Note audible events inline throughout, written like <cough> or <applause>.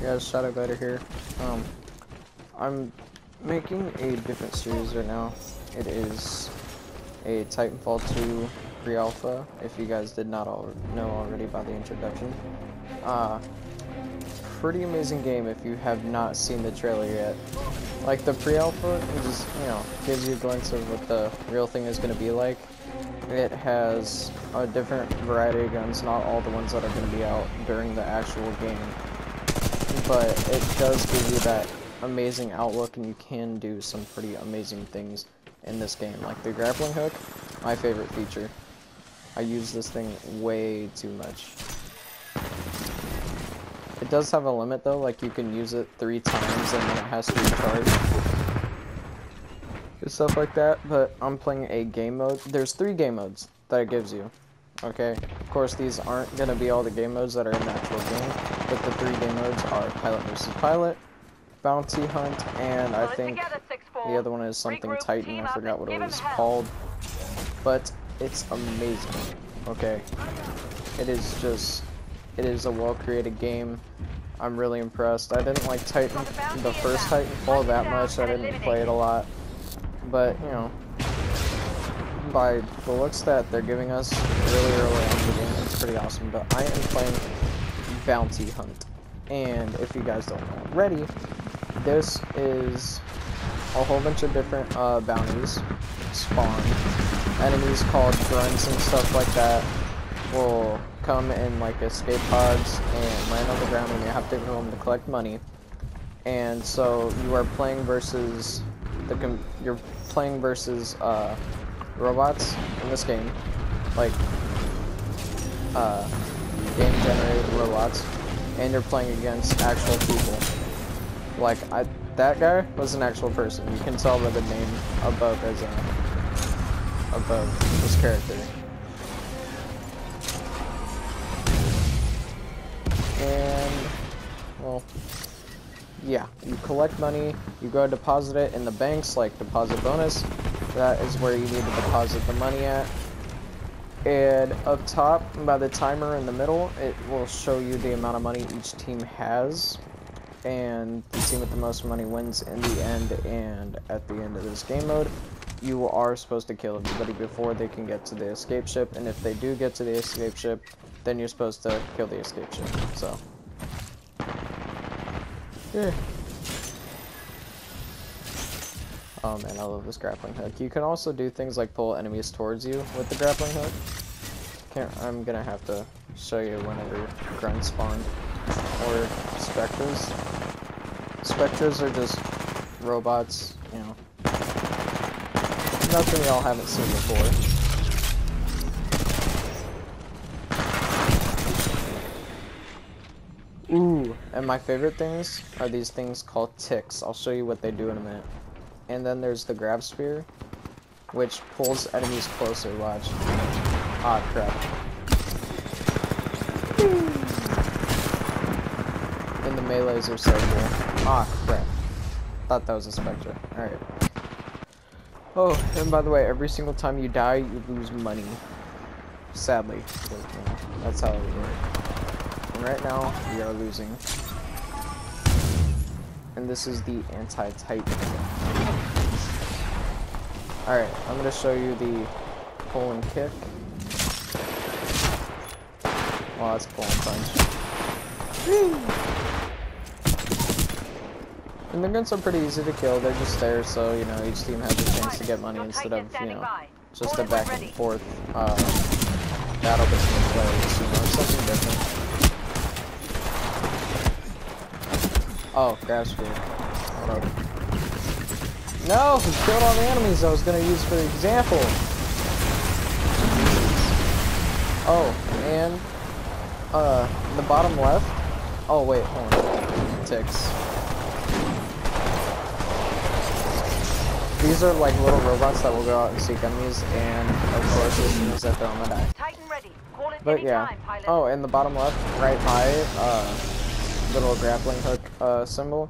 guys, Shadow Glider here. Um, I'm making a different series right now. It is a Titanfall 2 pre-alpha, if you guys did not al know already by the introduction. Uh, pretty amazing game if you have not seen the trailer yet. Like, the pre-alpha just, you know, gives you a glimpse of what the real thing is going to be like. It has a different variety of guns, not all the ones that are going to be out during the actual game but it does give you that amazing outlook and you can do some pretty amazing things in this game. Like the grappling hook, my favorite feature. I use this thing way too much. It does have a limit though, like you can use it three times and then it has to recharge. And stuff like that, but I'm playing a game mode. There's three game modes that it gives you. Okay, of course these aren't going to be all the game modes that are in the actual game, but the three game modes are Pilot versus Pilot, Bounty Hunt, and I think the other one is something Titan, I forgot what it was called, but it's amazing, okay? It is just, it is a well-created game, I'm really impressed. I didn't like Titan, the first Titanfall that much, I didn't play it a lot, but, you know, by the looks that they're giving us really early on the game, it's pretty awesome. But I am playing Bounty Hunt. And if you guys don't know already, this is a whole bunch of different uh, bounties spawn. Enemies called grunts and stuff like that will come in like escape pods and land on the ground and you have to go home to collect money. And so you are playing versus the you're playing versus uh, robots in this game, like uh, game generated robots, and you're playing against actual people. Like I, that guy was an actual person. You can tell by the name above as a above this character. And well, yeah, you collect money, you go deposit it in the banks like deposit bonus, that is where you need to deposit the money at. And up top, by the timer in the middle, it will show you the amount of money each team has. And the team with the most money wins in the end. And at the end of this game mode, you are supposed to kill everybody before they can get to the escape ship. And if they do get to the escape ship, then you're supposed to kill the escape ship. So, yeah. Um, oh man, I love this grappling hook. You can also do things like pull enemies towards you with the grappling hook. Can't, I'm gonna have to show you whenever grunt spawn. Or specters. Specters are just robots, you know. Nothing y'all haven't seen before. Ooh, and my favorite things are these things called ticks. I'll show you what they do in a minute and then there's the grab spear, which pulls enemies closer, watch. Ah, crap. And the melees are so cool. Ah, crap. Thought that was a Spectre. Alright. Oh, and by the way, every single time you die, you lose money. Sadly. You know, that's how it works. And right now, we are losing and this is the anti-titan. Alright, I'm going to show you the pull and kick. Well, that's pull and punch. And the guns are pretty easy to kill, they're just there so, you know, each team has a chance to get money instead of, you know, just a back and forth uh, battle between players, you know, something different. Oh. Hold up. No, he killed all the enemies I was gonna use for the example. Oh, and uh, the bottom left. Oh wait, hold on. Ticks. These are like little robots that will go out and seek enemies, and of course, as soon as I throw them, I die. But yeah. Oh, in the bottom left, right by uh, little grappling hook uh, symbol,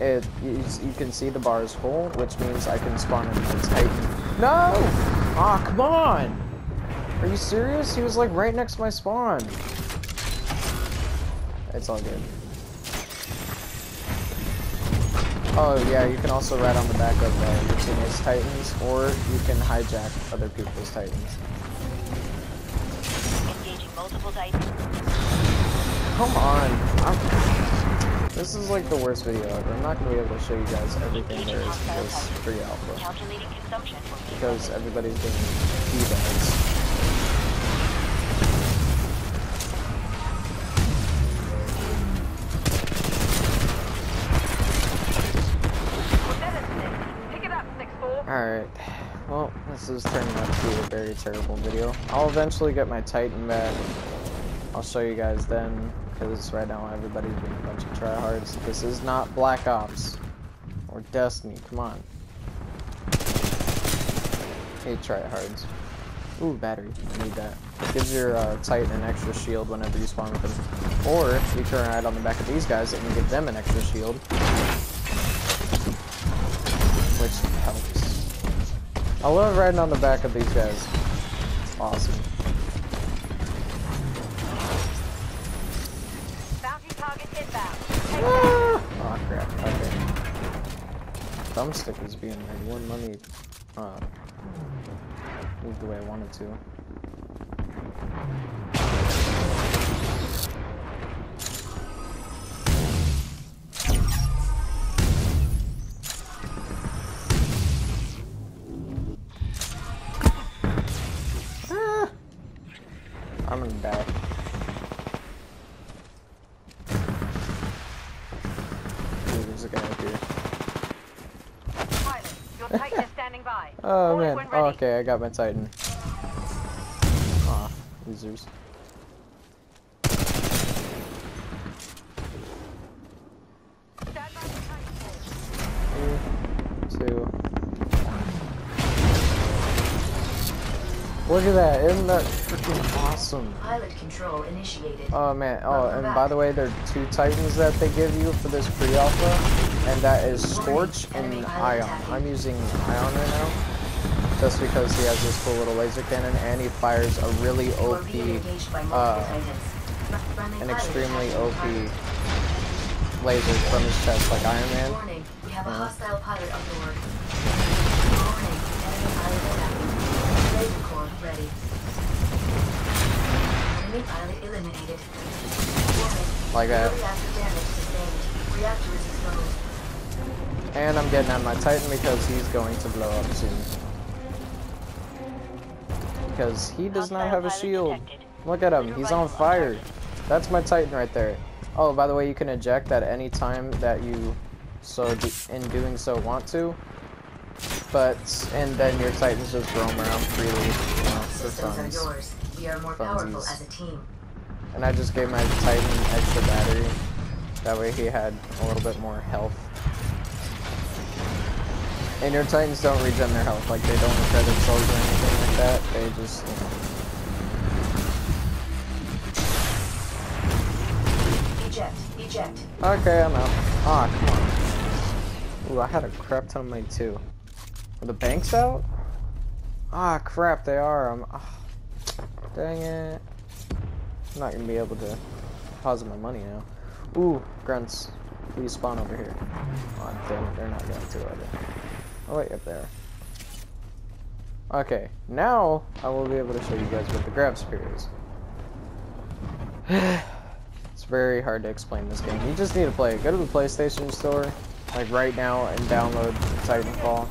it you, you, can see the bar is full, which means I can spawn in my Titan. No! Ah, oh, come on! Are you serious? He was like right next to my spawn. It's all good. Oh yeah, you can also ride on the back of uh, your teammates' Titans, or you can hijack other people's Titans. Engaging multiple Titans. Come on. I'm... This is like the worst video ever. I'm not gonna be able to show you guys everything there is to this pre-alpha. Because everybody's getting e-bags. Pick it up, 6-4. Alright. Well, this is turning out to be a very terrible video. I'll eventually get my Titan back. I'll show you guys then, because right now everybody's being a bunch of tryhards. This is not Black Ops. Or Destiny, come on. Hate tryhards. Ooh, battery. I need that. It gives your uh, Titan an extra shield whenever you spawn with them. Or, if you turn ride on the back of these guys and give them an extra shield. Which helps. I love riding on the back of these guys. It's awesome. Bounty target inbound. Take Oh crap, okay. Thumbstick is being like one money uh the way I wanted to. There's a guy up here. pilot. Your <laughs> Titan is standing by. Oh man. Oh, okay, I got my Titan. Aw, losers. Look at that! Isn't that freaking awesome? Pilot control initiated. Oh man. Oh, and by the way, there are two Titans that they give you for this pre-alpha, and that is Scorch and Ion. I'm using Ion right now, just because he has this cool little laser cannon, and he fires a really OP, being engaged by multiple uh, an extremely OP laser from his chest, like Iron Man. Warning, we have a Uh-huh. hostile pilot on board. Warning, enemy pilot attacking. Laser core ready. Enemy pilot eliminated. Warning, Like that. reactor damage sustained. Reactor is exposed. And I'm getting on my Titan because he's going to blow up soon. Because he does not have a shield. Look at him, he's on fire. That's my Titan right there. Oh, by the way, you can eject at any time that you, so do, in doing so, want to. But, and then your Titans just roam around freely, Systems are yours. We are more powerful as a team. And I just gave my Titan extra battery. That way he had a little bit more health. And your Titans don't regen their health, like they don't credit souls or anything like that. They just, you know. Eject, eject. Okay, I'm out. Ah, come on. Ooh, I had a crap ton of money too. Are the banks out? Ah, crap, they are. I'm. ah, dang it. I'm not gonna be able to deposit my money now. Ooh, grunts. Please spawn over here. Oh, damn it, they're not going to, are they? Oh, wait, up there. Okay, now I will be able to show you guys what the grab spear is. <sighs> It's very hard to explain this game. You just need to play it. Go to the PlayStation Store, like right now, and download Titanfall.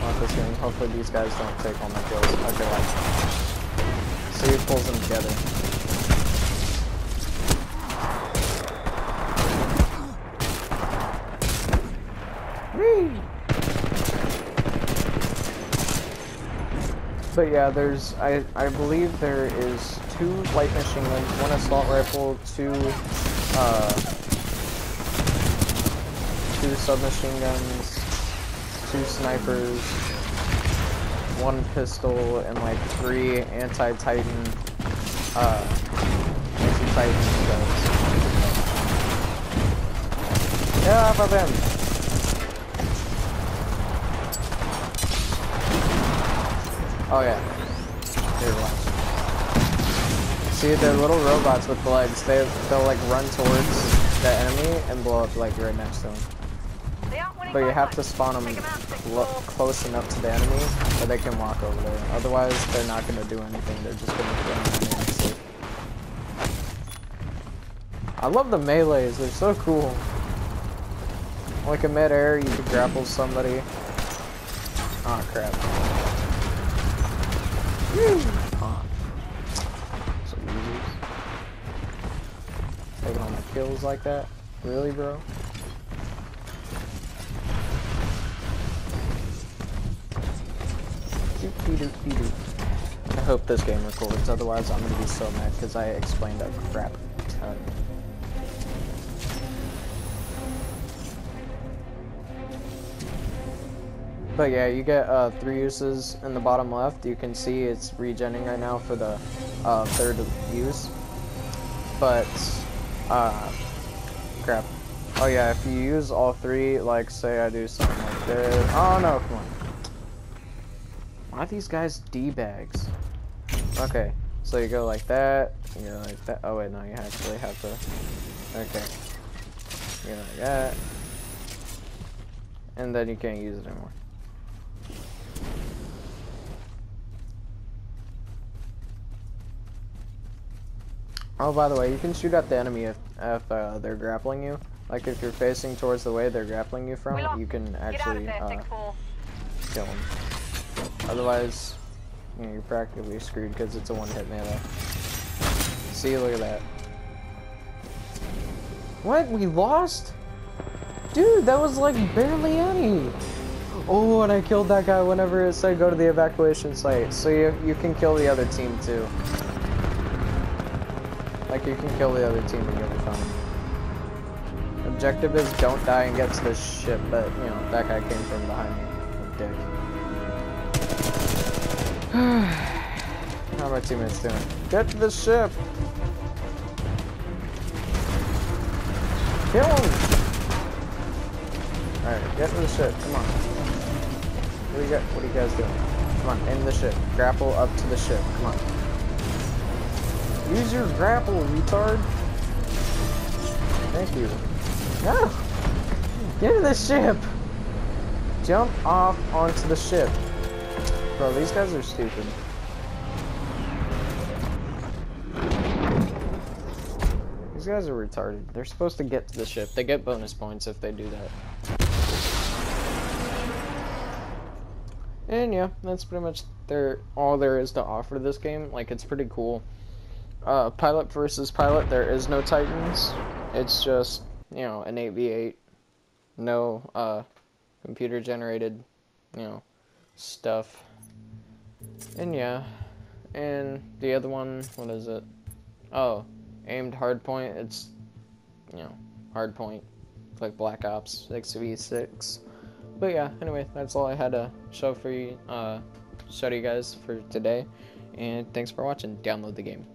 Want this game. Hopefully these guys don't take all my kills. Okay, like, see who pulls them together. But yeah, there's I I believe there is two light machine guns, one assault rifle, two uh two submachine guns, two snipers, one pistol, and like three anti-titan uh anti-titan guns. Yeah, for them. Oh yeah. Here, watch. See, they're little robots with legs. They they'll like run towards the enemy and blow up like right next to him. But you have to spawn them close enough to the enemy where they can walk over there. Otherwise, they're not gonna do anything. They're just gonna kill them honestly. I love the melees. They're so cool. Like in midair, you can grapple somebody. Oh crap. Woo! Oh. So losers. Taking all my kills like that. Really, bro? I hope this game records, otherwise I'm gonna be so mad because I explained a crap ton. But yeah, you get uh, three uses in the bottom left. You can see it's regenning right now for the uh, third use. But, uh, crap. Oh yeah, if you use all three, like say I do something like this. Oh no, come on. Why are these guys D-bags? Okay, so you go like that, you go like that. Oh wait, no, you actually have to. Okay. You go like that. And then you can't use it anymore. Oh, by the way, you can shoot at the enemy if, if uh, they're grappling you. Like if you're facing towards the way they're grappling you from, you can Get out of actually uh, kill them. Otherwise, you know, you're practically screwed because it's a one-hit melee. See, look at that. What? We lost? Dude, that was like barely any. Oh, and I killed that guy whenever it said go to the evacuation site. So you, you can kill the other team too. Like you can kill the other team and you'll be fine. Objective is don't die and get to the ship, but you know, that guy came from behind me. How are my teammates doing? Get to the ship! Kill him! Alright, get to the ship, come on. What you what are you guys doing? Come on, in the ship. Grapple up to the ship, come on. Use your grapple, retard. Thank you. No! Get to the ship! Jump off onto the ship. Bro, these guys are stupid. These guys are retarded. They're supposed to get to the ship. They get bonus points if they do that. And yeah, that's pretty much their all there is to offer this game. Like it's pretty cool. Uh, pilot versus pilot, there is no Titans. It's just, you know, an 8v8. No uh, computer generated, you know, stuff. And yeah. And the other one, what is it? Oh, Amped Hardpoint. It's, you know, hardpoint. It's like Black Ops 6v6. But yeah, anyway, that's all I had to show for you, uh, show to you guys for today. And thanks for watching. Download the game.